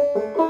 Música